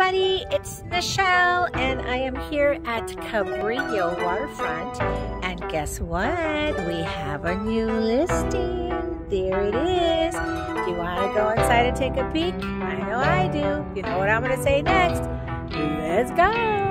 everybody, it's Nichelle and I am here at Cabrillo Waterfront and guess what? We have a new listing. There it is. Do you want to go inside and take a peek? I know I do. You know what I'm going to say next? Let's go.